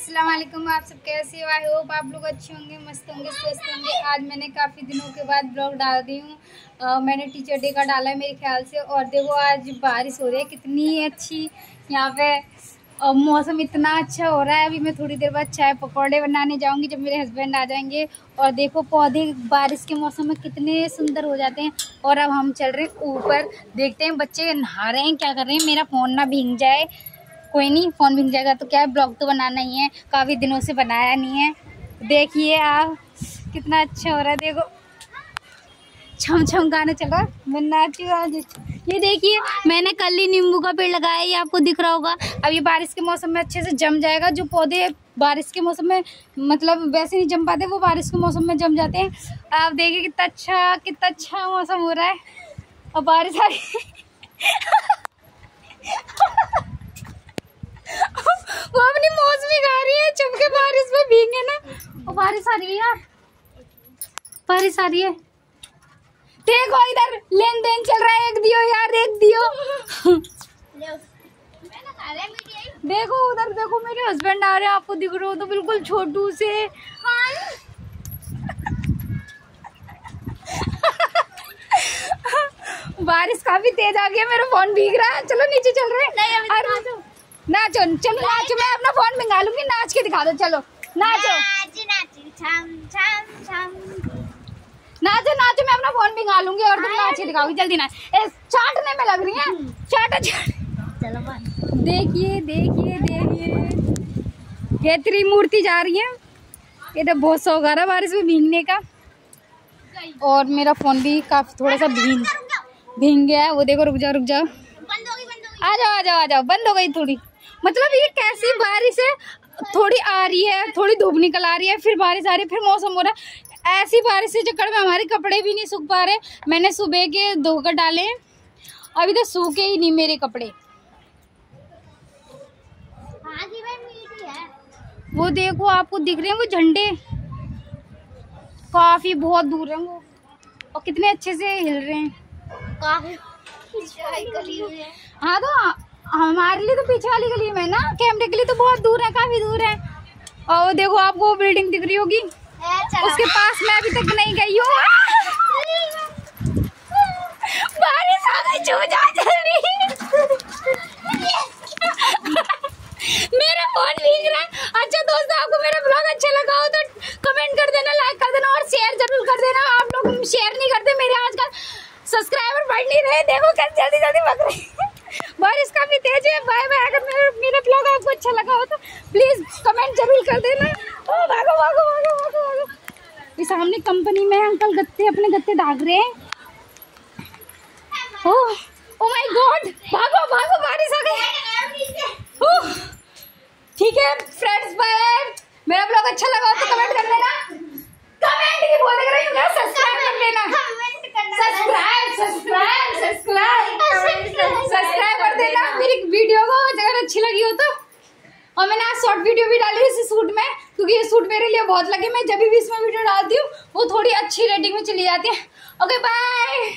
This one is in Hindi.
अस्सलाम वालेकुम आप सब कैसे हो? आई होप आप लोग अच्छे होंगे, मस्त होंगे, स्वस्थ होंगे। आज मैंने काफ़ी दिनों के बाद ब्लॉग डाल दी हूँ। मैंने टीचर डे का डाला है मेरे ख्याल से, और देखो आज बारिश हो रही है, कितनी अच्छी। यहाँ पे और मौसम इतना अच्छा हो रहा है। अभी मैं थोड़ी देर बाद चाय पकौड़े बनाने जाऊँगी, जब मेरे हस्बैंड आ जाएँगे। और देखो, पौधे बारिश के मौसम में कितने सुंदर हो जाते हैं। और अब हम चल रहे हैं ऊपर, देखते हैं बच्चे नहा रहे हैं, क्या कर रहे हैं। मेरा फ़ोन ना भीग जाए। कोई नहीं, फ़ोन मिल जाएगा तो क्या है, ब्लॉग तो बनाना ही है, काफ़ी दिनों से बनाया नहीं है। देखिए आप, कितना अच्छा हो रहा है, देखो। छम छम गाना चल रहा मैं नाची ये देखिए, मैंने कल ही नींबू का पेड़ लगाया, ये आपको दिख रहा होगा। अब ये बारिश के मौसम में अच्छे से जम जाएगा, जो पौधे बारिश के मौसम में मतलब वैसे नहीं जम पाते, वो बारिश के मौसम में जम जाते हैं। आप देखिए कितना अच्छा कितना अच्छा मौसम हो रहा है। और बारिश आ रही वो अपनी मौसमी गा रही है चुप के बारिश में भीगे ना वो बारिश आ रही है यार। बारिश आ रही है। देखो इधर लेन देन चल रहा है एक दियो यार एक दियो। देखो उधर देखो मेरे हस्बैंड आ रहे हैं आपको दिख रहे हो तो बिल्कुल छोटू से। बारिश काफ़ी तेज आ गई है मेरा फ़ोन भीग रहा है। चलो नीचे चल रहे हैं। नाचो चलो नाचो मैं अपना फ़ोन मंगा लूँगी नाच के दिखा दो चलो नाचो। नाचो नाचो। मैं अपना फ़ोन मंगा लूँगी और तुम नाच के दिखाओगी जल्दी नाच। चाटने में लग रही है। चाटो चलो देखिए देखिए देखिए। ये त्रिमूर्ति जा रही है। ये तो बहुत शौक आ रहा है बारिश में भीगने का। और मेरा फ़ोन भी काफ़ी थोड़ा सा भीग भीग गया है। वो देखो रुक जाओ रुक जाओ। आ जाओ आ जाओ आ जाओ। बंद हो गई थोड़ी। मतलब ये कैसी बारिश है? थोड़ी आ रही है थोड़ी धूप निकल आ रही है फिर बारिश आ रही है फिर मौसम हो रहा है। ऐसी बारिश के चक्कर में हमारे कपड़े भी नहीं सूख पा रहे। मैंने सुबह के धोकर डाले अभी तो सूखे ही नहीं मेरे कपड़े। वो देखो आपको दिख रहे हैं वो झंडे। काफ़ी बहुत दूर है वो। और कितने अच्छे से हिल रहे हैं। काफ़ी हाँ तो हमारे लिए तो पीछे वाली गली में ना कैमरे के लिए तो बहुत दूर है काफ़ी दूर है। और देखो आपको वो बिल्डिंग दिख रही होगी। उसके पास मैं अभी तक नहीं गई हूँ। बारिश आ गई छू जा जल्दी। मेरा फ़ोन भीग रहा है। अच्छा दोस्तों आपको मेरा ब्लॉग अच्छा लगा हो तो कमेंट कर देना लाइक कर देना और शेयर ज़रूर कर देना। आप लोग शेयर नहीं करते मेरे आजकल सब्सक्राइबर बढ़ नहीं रहे। देखो कैसे जल्दी जल्दी भाग रहे बारिश काफ़ी तेज है। Bye bye. अगर मेरा मेरा ब्लॉग आपको अच्छा लगा हो तो प्लीज़ कमेंट ज़रूर कर देना। ओ, भागो भागो भागो भागो भागो। ये सामने कंपनी में अंकल गत्ते, अपने गत्ते दाग रहे हैं। ओ ओ माय गॉड भागो भागो, बारिश आ गई। ठीक है फ्रेंड्स बाय मेरा ब्लॉग अच्छा लगा हो तो कमेंट कर देना कमेंट ही बोल रही हूँ सब्सक्राइब कर लेना सब्सक्राइब सब्सक्राइब सब्सक्राइब सब्सक्राइब कर देना मेरी वीडियो को अगर अच्छी लगी हो तो? और मैंने आज शॉर्ट वीडियो भी डाली इस सूट में, क्योंकि ये सूट मेरे लिए बहुत लगे, मैं जब भी इसमें वीडियो डालती हूँ, वो थोड़ी अच्छी रेटिंग में चली जाती है। Okay bye